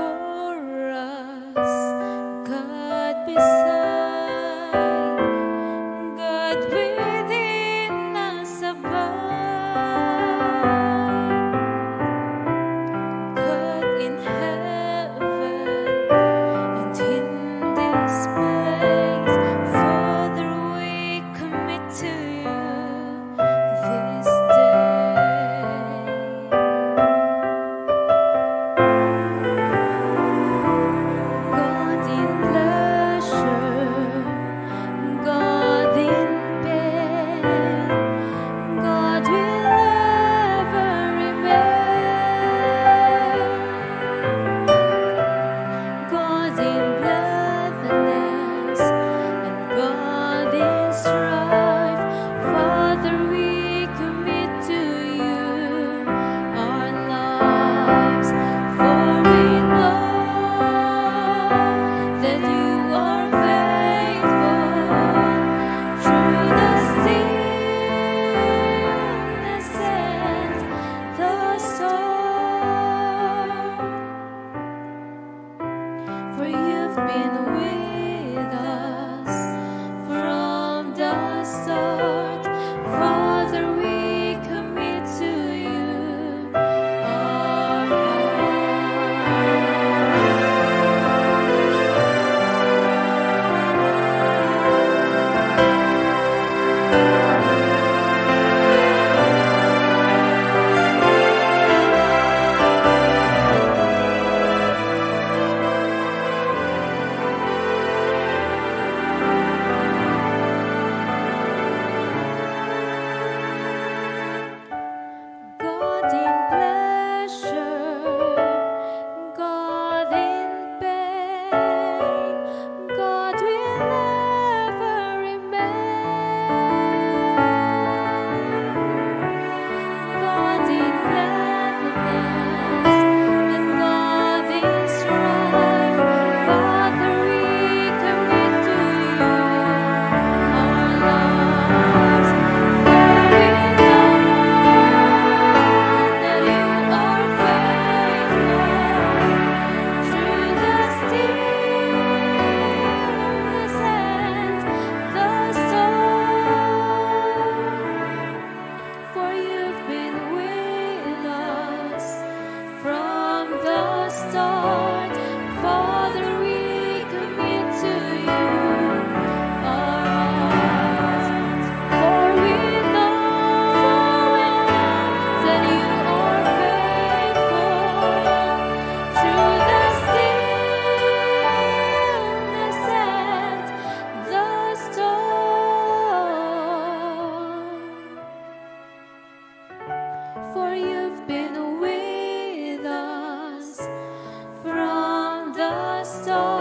for us. from the storm